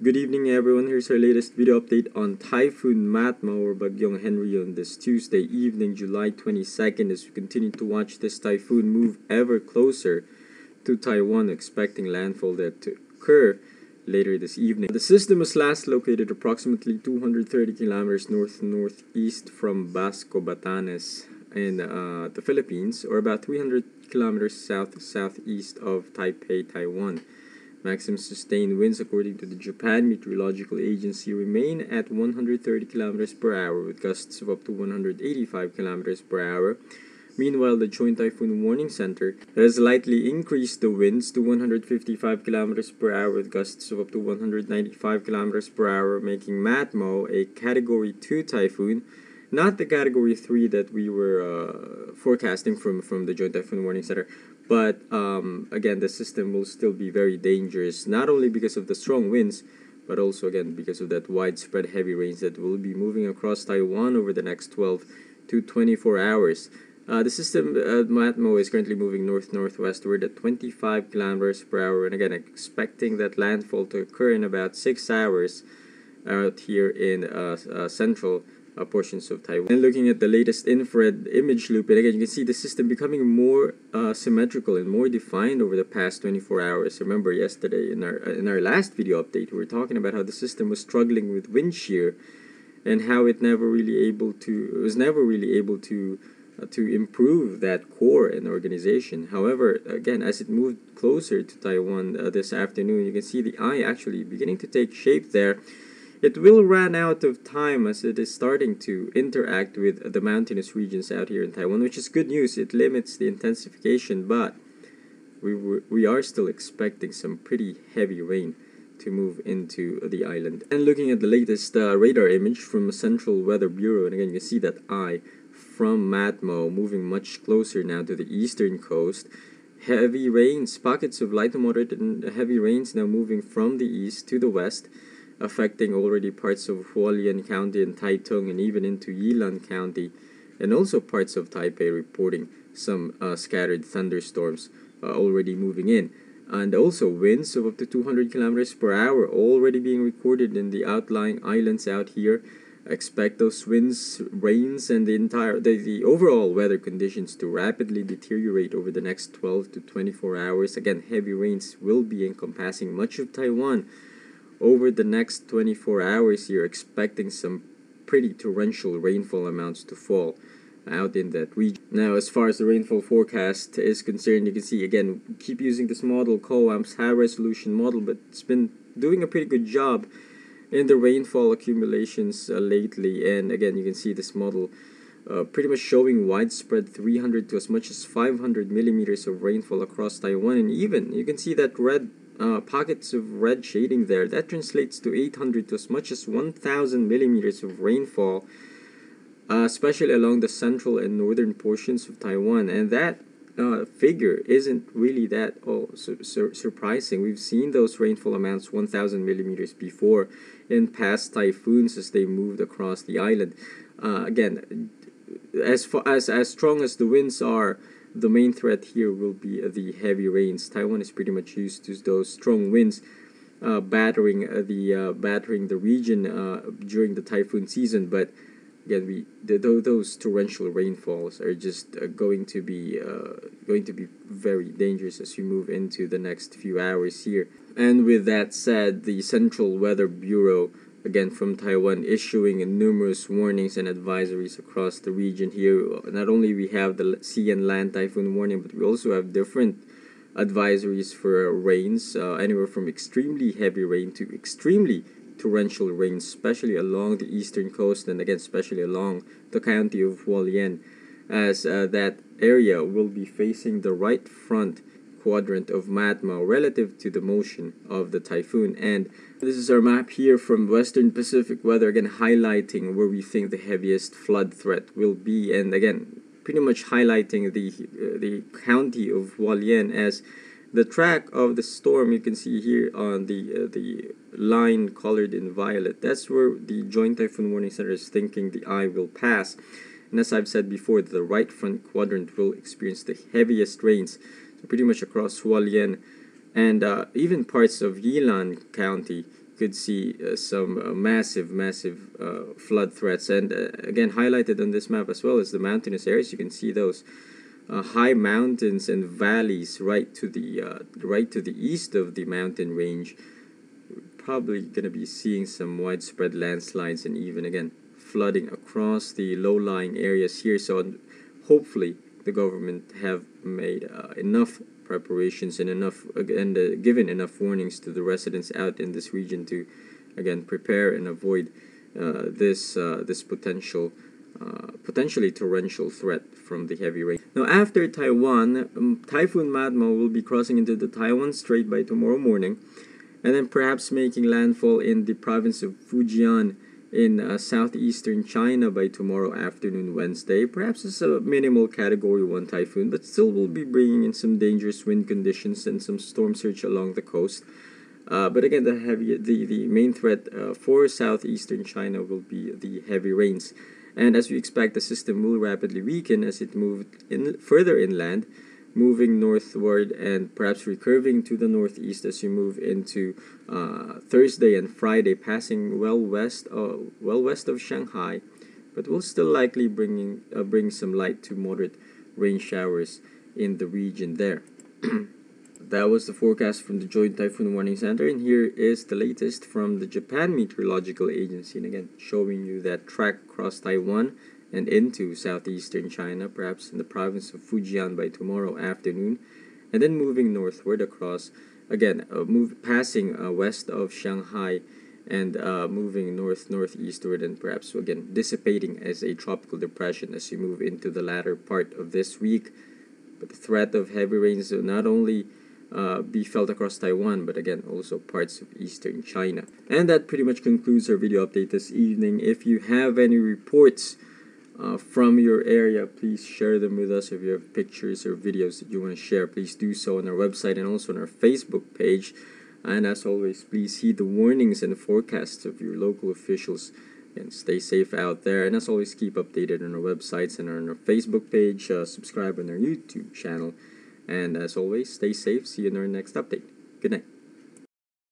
Good evening everyone, here's our latest video update on Typhoon Matmo or Bagyong Henry on this Tuesday evening, July 22nd as we continue to watch this typhoon move ever closer to Taiwan, expecting landfall there to occur later this evening. The system was last located approximately 230 kilometers north-northeast from Basco, Batanes in uh, the Philippines or about 300 kilometers south-southeast of Taipei, Taiwan. Maximum sustained winds, according to the Japan Meteorological Agency, remain at 130 km per hour with gusts of up to 185 km per hour. Meanwhile, the Joint Typhoon Warning Center has slightly increased the winds to 155 km per hour with gusts of up to 195 km per hour, making Matmo a Category 2 typhoon, not the Category 3 that we were uh, forecasting from, from the Joint Typhoon Warning Center, but um, again, the system will still be very dangerous, not only because of the strong winds, but also again because of that widespread heavy rains that will be moving across Taiwan over the next 12 to 24 hours. Uh, the system uh, Matmo is currently moving north northwestward at 25 kilometers per hour, and again expecting that landfall to occur in about six hours out here in uh, uh central uh, portions of Taiwan. And looking at the latest infrared image loop, and again, you can see the system becoming more uh, symmetrical and more defined over the past 24 hours. Remember, yesterday in our in our last video update, we were talking about how the system was struggling with wind shear, and how it never really able to was never really able to uh, to improve that core and organization. However, again, as it moved closer to Taiwan uh, this afternoon, you can see the eye actually beginning to take shape there. It will run out of time as it is starting to interact with the mountainous regions out here in Taiwan, which is good news. It limits the intensification, but we, we are still expecting some pretty heavy rain to move into the island. And looking at the latest uh, radar image from the Central Weather Bureau, and again you can see that eye from Matmo moving much closer now to the eastern coast. Heavy rains, pockets of light to moderate and heavy rains now moving from the east to the west affecting already parts of Hualien County and Taitung and even into Yilan County, and also parts of Taipei reporting some uh, scattered thunderstorms uh, already moving in. And also winds of up to 200 kilometers per hour already being recorded in the outlying islands out here. Expect those winds, rains, and the entire the, the overall weather conditions to rapidly deteriorate over the next 12 to 24 hours. Again, heavy rains will be encompassing much of Taiwan over the next 24 hours, you're expecting some pretty torrential rainfall amounts to fall out in that region. Now, as far as the rainfall forecast is concerned, you can see again, keep using this model, COAMPS high resolution model, but it's been doing a pretty good job in the rainfall accumulations uh, lately. And again, you can see this model uh, pretty much showing widespread 300 to as much as 500 millimeters of rainfall across Taiwan. And even you can see that red uh, pockets of red shading there. That translates to 800 to as much as 1,000 millimeters of rainfall, uh, especially along the central and northern portions of Taiwan. And that uh, figure isn't really that oh, su su surprising. We've seen those rainfall amounts 1,000 millimeters before in past typhoons as they moved across the island. Uh, again, as far as as strong as the winds are, the main threat here will be the heavy rains. Taiwan is pretty much used to those strong winds uh, battering uh, the uh, battering the region uh, during the typhoon season. But again, we the, those torrential rainfalls are just uh, going to be uh, going to be very dangerous as we move into the next few hours here. And with that said, the Central Weather Bureau again from Taiwan issuing numerous warnings and advisories across the region here. Not only we have the sea and land typhoon warning, but we also have different advisories for rains, uh, anywhere from extremely heavy rain to extremely torrential rains, especially along the eastern coast and again, especially along the county of Hualien, as uh, that area will be facing the right front quadrant of Matmo relative to the motion of the typhoon. And this is our map here from Western Pacific weather, again highlighting where we think the heaviest flood threat will be. And again, pretty much highlighting the, uh, the county of Hualien as the track of the storm you can see here on the uh, the line colored in violet that's where the joint typhoon warning center is thinking the eye will pass and as i've said before the right front quadrant will experience the heaviest rains pretty much across Hualien and uh, even parts of Yilan County could see uh, some uh, massive, massive uh, flood threats. And uh, again, highlighted on this map as well as the mountainous areas, you can see those uh, high mountains and valleys right to the right to the east of the mountain range. Probably going to be seeing some widespread landslides and even again flooding across the low-lying areas here. So hopefully the government have made enough preparations and enough and uh, given enough warnings to the residents out in this region to again prepare and avoid uh, this uh, this potential uh, potentially torrential threat from the heavy rain. Now after Taiwan, um, Typhoon Matmo will be crossing into the Taiwan Strait by tomorrow morning and then perhaps making landfall in the province of Fujian in uh, southeastern China by tomorrow afternoon, Wednesday. Perhaps it's a minimal Category 1 typhoon, but still will be bringing in some dangerous wind conditions and some storm surge along the coast. Uh, but again, the heavy, the, the main threat uh, for southeastern China will be the heavy rains. And as we expect, the system will rapidly weaken as it moved in further inland moving northward and perhaps recurving to the northeast as you move into uh, Thursday and Friday, passing well west, uh, well west of Shanghai, but will still likely bringing uh, bring some light to moderate rain showers in the region there. that was the forecast from the Joint Typhoon Warning Center, and here is the latest from the Japan Meteorological Agency, and again showing you that track across Taiwan and into southeastern China, perhaps in the province of Fujian by tomorrow afternoon, and then moving northward across, again, uh, move, passing uh, west of Shanghai and uh, moving north northeastward and perhaps again dissipating as a tropical depression as you move into the latter part of this week. But the threat of heavy rains will not only uh, be felt across Taiwan, but again also parts of eastern China. And that pretty much concludes our video update this evening. If you have any reports, uh, from your area, please share them with us. If you have pictures or videos that you want to share, please do so on our website and also on our Facebook page. And as always, please heed the warnings and forecasts of your local officials and stay safe out there. And as always, keep updated on our websites and on our Facebook page. Uh, subscribe on our YouTube channel. And as always, stay safe. See you in our next update. Good night.